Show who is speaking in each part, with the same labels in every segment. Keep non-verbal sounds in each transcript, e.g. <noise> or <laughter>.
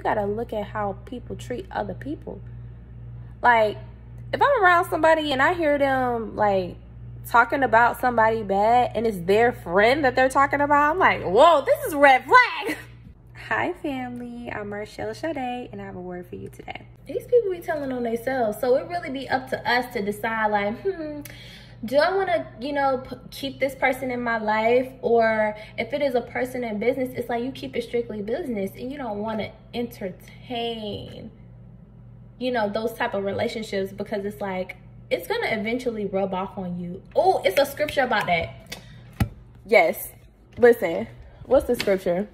Speaker 1: You got to look at how people treat other people. Like, if I'm around somebody and I hear them, like, talking about somebody bad and it's their friend that they're talking about, I'm like, whoa, this is red flag. <laughs> Hi, family. I'm Marchell Sade, and I have a word for you today. These people be telling on themselves, so it really be up to us to decide, like, hmm, do I want to, you know, keep this person in my life? Or if it is a person in business, it's like you keep it strictly business and you don't want to entertain, you know, those type of relationships because it's like, it's going to eventually rub off on you. Oh, it's a scripture about that. Yes. Listen, what's the scripture?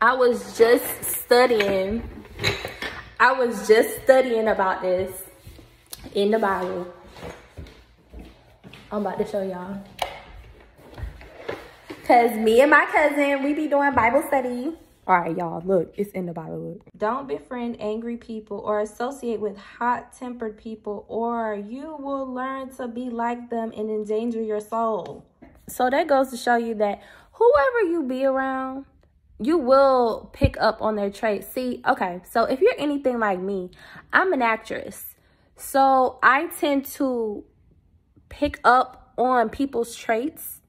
Speaker 1: I was just studying. I was just studying about this in the Bible. I'm about to show y'all. Cause me and my cousin, we be doing Bible study. All right, y'all, look, it's in the Bible. Look. Don't befriend angry people or associate with hot-tempered people or you will learn to be like them and endanger your soul. So that goes to show you that whoever you be around, you will pick up on their traits. See, okay, so if you're anything like me, I'm an actress. So I tend to pick up on people's traits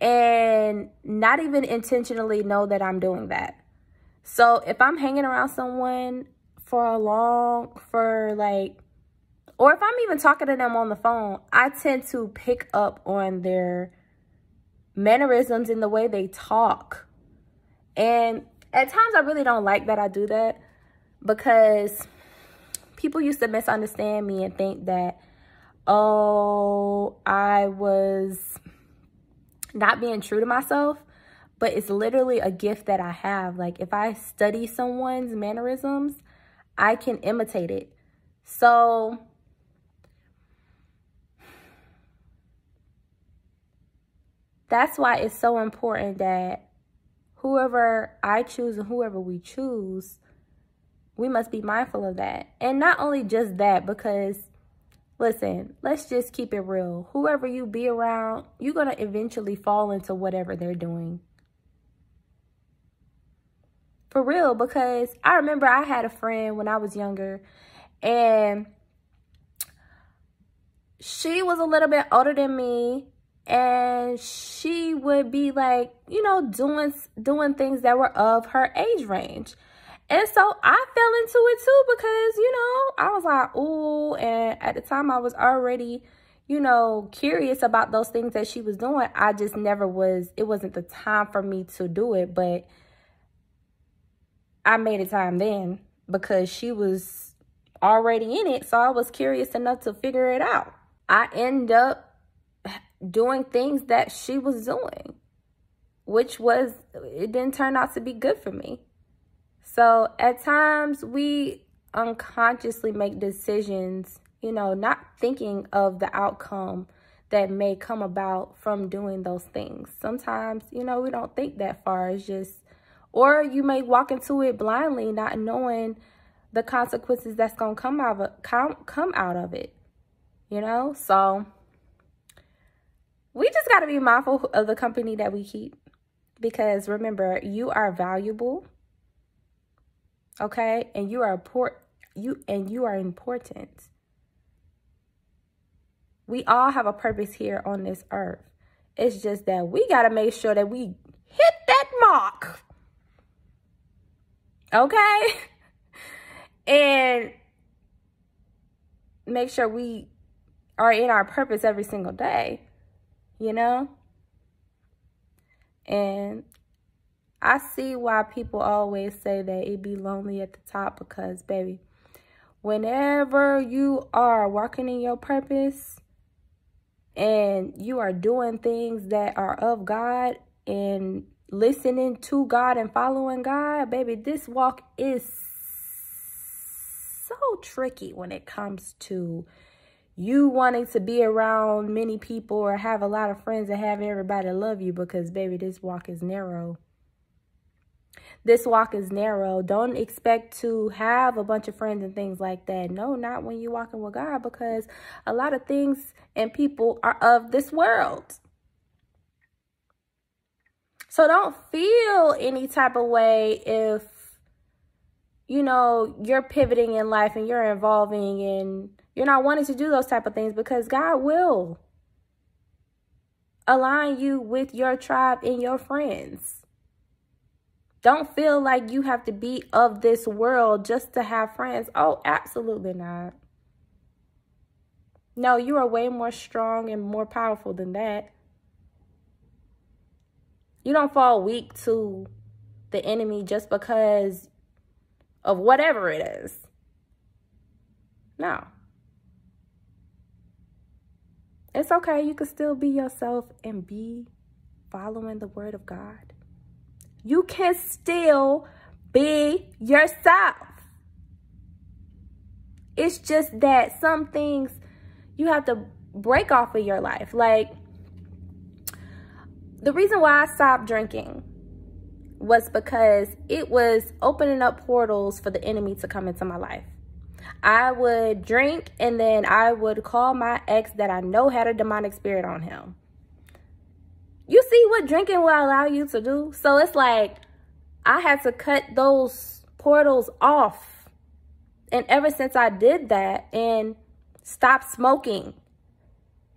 Speaker 1: and not even intentionally know that I'm doing that. So if I'm hanging around someone for a long, for like, or if I'm even talking to them on the phone, I tend to pick up on their mannerisms in the way they talk and at times I really don't like that I do that because people used to misunderstand me and think that, oh, I was not being true to myself. But it's literally a gift that I have. Like if I study someone's mannerisms, I can imitate it. So that's why it's so important that whoever I choose and whoever we choose, we must be mindful of that. And not only just that, because listen, let's just keep it real. Whoever you be around, you're going to eventually fall into whatever they're doing. For real, because I remember I had a friend when I was younger and she was a little bit older than me and she would be like, you know, doing doing things that were of her age range. And so I fell into it too because, you know, I was like, ooh, and at the time I was already, you know, curious about those things that she was doing. I just never was, it wasn't the time for me to do it, but I made a time then because she was already in it. So I was curious enough to figure it out. I end up doing things that she was doing, which was, it didn't turn out to be good for me. So at times we unconsciously make decisions, you know, not thinking of the outcome that may come about from doing those things. Sometimes, you know, we don't think that far. It's just, or you may walk into it blindly, not knowing the consequences that's going to come out of come, come out of it, you know? So we just got to be mindful of the company that we keep because remember you are valuable okay? And you are important you and you are important. We all have a purpose here on this earth. It's just that we got to make sure that we hit that mark. Okay? <laughs> And make sure we are in our purpose every single day you know? And I see why people always say that it be lonely at the top because, baby, whenever you are working in your purpose and you are doing things that are of God and listening to God and following God, baby, this walk is so tricky when it comes to you wanting to be around many people or have a lot of friends and have everybody love you because, baby, this walk is narrow. This walk is narrow. Don't expect to have a bunch of friends and things like that. No, not when you're walking with God because a lot of things and people are of this world. So don't feel any type of way if, you know, you're pivoting in life and you're evolving and you're not wanting to do those type of things because God will align you with your tribe and your friends. Don't feel like you have to be of this world just to have friends. Oh, absolutely not. No, you are way more strong and more powerful than that. You don't fall weak to the enemy just because of whatever it is. No. It's okay. You can still be yourself and be following the word of God. You can still be yourself. It's just that some things you have to break off of your life. Like, the reason why I stopped drinking was because it was opening up portals for the enemy to come into my life. I would drink and then I would call my ex that I know had a demonic spirit on him. You see what drinking will allow you to do? So it's like I had to cut those portals off. And ever since I did that and stopped smoking,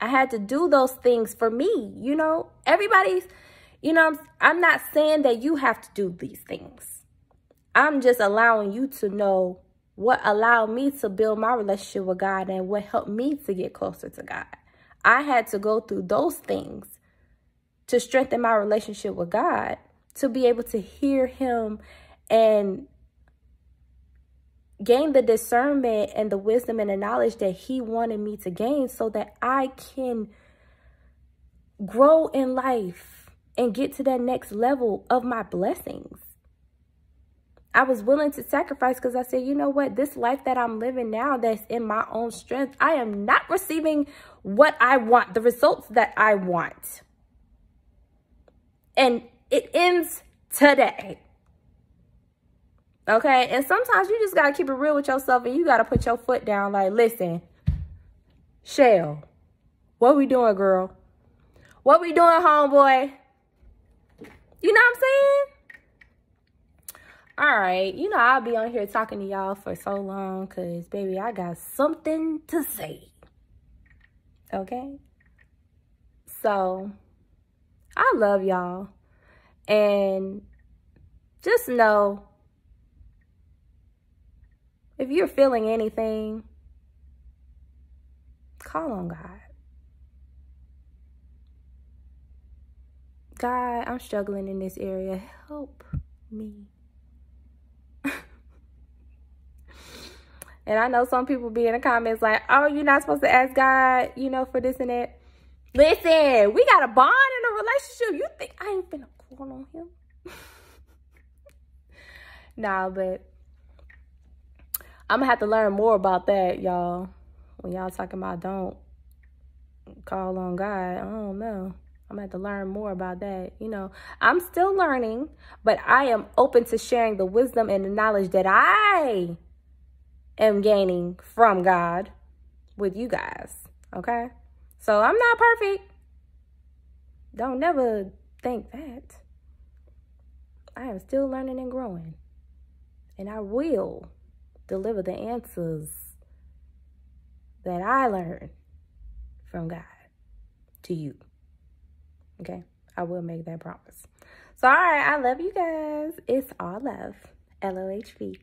Speaker 1: I had to do those things for me. You know, everybody's, you know, I'm not saying that you have to do these things. I'm just allowing you to know what allowed me to build my relationship with God and what helped me to get closer to God. I had to go through those things to strengthen my relationship with God, to be able to hear Him and gain the discernment and the wisdom and the knowledge that He wanted me to gain so that I can grow in life and get to that next level of my blessings. I was willing to sacrifice because I said, you know what? This life that I'm living now that's in my own strength, I am not receiving what I want, the results that I want. And it ends today. Okay? And sometimes you just got to keep it real with yourself and you got to put your foot down like, listen, Shell, what we doing, girl? What we doing, homeboy? You know what I'm saying? all right you know i'll be on here talking to y'all for so long because baby i got something to say okay so i love y'all. And just know if you're feeling anything call on god. God i'm struggling in this area. Help me. <laughs> And I know some people be in the comments like, oh, you're not supposed to ask God, you know, for this and that. Listen, we got a bond relationship. You think I ain't finna call on him? <laughs> nah, but I'm gonna have to learn more about that, y'all. When y'all talking about don't call on God, I don't know. I'm gonna have to learn more about that. You know, I'm still learning, but I am open to sharing the wisdom and the knowledge that I am gaining from God with you guys. Okay? So I'm not perfect. Don't never think that. I am still learning and growing. And I will deliver the answers that I learned from God to you. Okay? I will make that promise. So, all right, I love you guys. It's all love. L O H V.